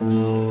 you.